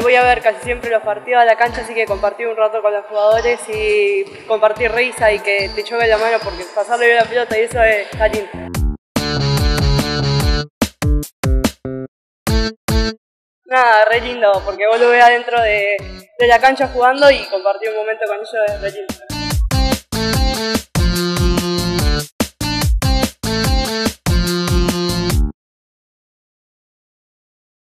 voy a ver casi siempre los partidos a la cancha, así que compartir un rato con los jugadores y compartir risa y que te choque la mano porque pasarle bien la pelota y eso es está lindo. Nada, re lindo, porque vos lo ves adentro de, de la cancha jugando y compartir un momento con ellos es re lindo.